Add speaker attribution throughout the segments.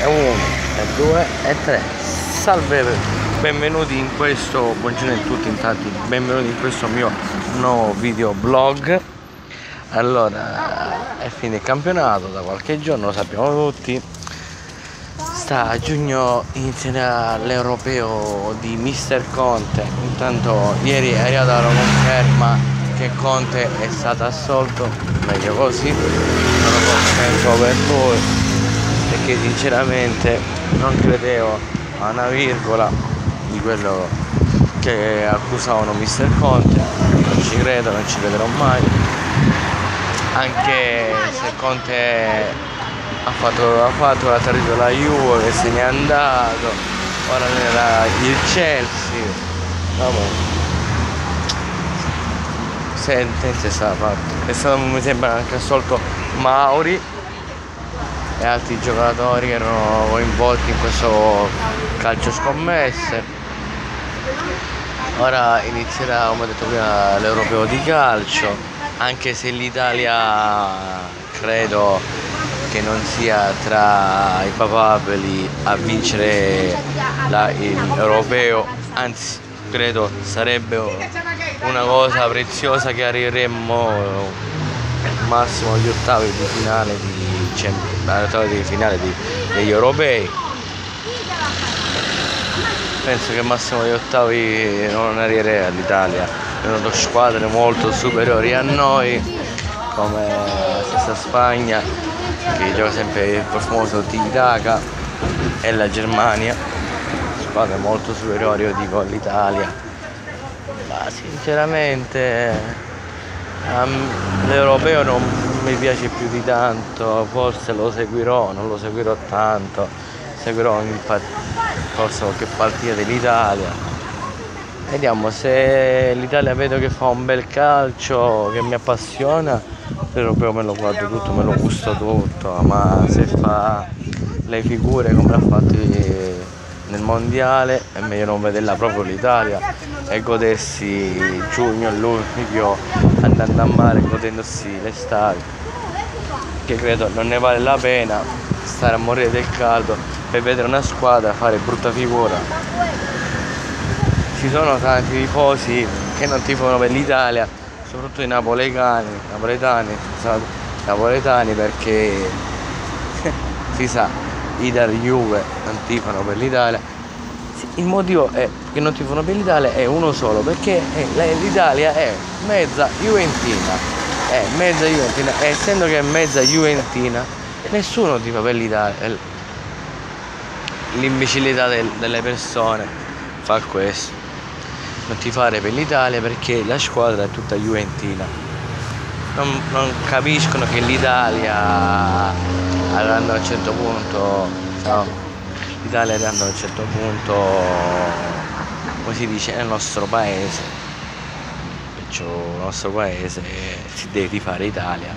Speaker 1: e 1 e 2 e 3 salve benvenuti in questo buongiorno a tutti intanto benvenuti in questo mio nuovo video blog. Allora è fine il campionato da qualche giorno lo sappiamo tutti. Sta a giugno inizierà l'europeo di Mister Conte. Intanto ieri è arrivata la conferma che Conte è stato assolto meglio così. Sono contento per voi perché sinceramente non credevo a una virgola di quello che accusavano Mister Conte. Non ci credo, non ci crederò mai. Anche se Conte ha fatto, ha fatto la tradito la Juve che se n'è andato ora era il Chelsea. Vabbè. sentenza è stata fatta è stato mi sembra anche assolto Mauri e altri giocatori che erano coinvolti in questo calcio scommesse. Ora inizierà come ho detto prima l'europeo di calcio anche se l'Italia credo che non sia tra i papabili a vincere l'europeo anzi credo sarebbe una cosa preziosa che arriveremmo massimo agli ottavi di finale di all'ottava di finale di, degli europei. Penso che massimo agli ottavi non arriverei all'Italia erano squadre molto superiori a noi come la stessa Spagna che gioca sempre il famoso Tiki Taka e la Germania squadre molto superiori io dico all'Italia. Ma sinceramente l'europeo non mi piace più di tanto, forse lo seguirò, non lo seguirò tanto, seguirò forse qualche partita dell'Italia. Vediamo se l'Italia vedo che fa un bel calcio che mi appassiona, l'europeo me lo guardo tutto, me lo gusto tutto, ma se fa le figure come ha fatto nel mondiale è meglio non vederla proprio l'Italia e godersi giugno luglio andando a mare godendosi l'estate che credo non ne vale la pena stare a morire del caldo per vedere una squadra fare brutta figura. Ci sono tanti tifosi che non tifano per l'Italia soprattutto i napoletani napoletani, napoletani perché si sa i dal Juve non tifano per l'Italia il motivo è che non tifano per l'Italia è uno solo perché l'Italia è mezza juventina. È mezza juventina e essendo che è mezza juventina nessuno tifa per l'Italia l'imbecillità delle persone fa questo. Non tifare per l'Italia perché la squadra è tutta juventina. Non, non capiscono che l'Italia arrivando a un certo punto no, l'Italia arrivando a un certo punto come si dice nel nostro paese. Perciò il nostro paese si deve rifare Italia.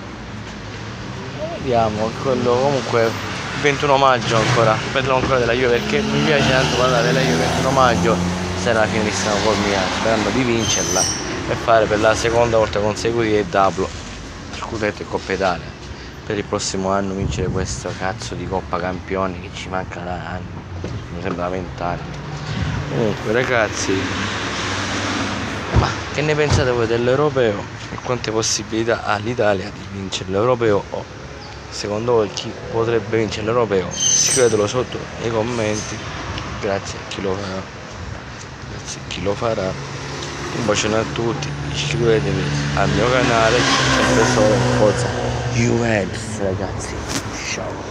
Speaker 1: Vediamo quello comunque il 21 maggio ancora parlo ancora della Juve perché mi piace tanto parlare della Juve il 21 maggio sarà finissimo con mia sperando di vincerla e fare per la seconda volta consecutiva il doublo scudetto e Coppa Italia per il prossimo anno vincere questo cazzo di Coppa Campioni che ci manca da anni, mi sembra vent'anni. Comunque ragazzi, ma che ne pensate voi dell'europeo e quante possibilità ha l'Italia di vincere l'europeo? O secondo voi chi potrebbe vincere l'europeo? Scrivetelo sotto nei commenti, grazie a chi lo farà, grazie a chi lo farà. Un bacione a tutti, iscrivetevi al mio canale, sempre solo forza you had, ragazzi. Ciao.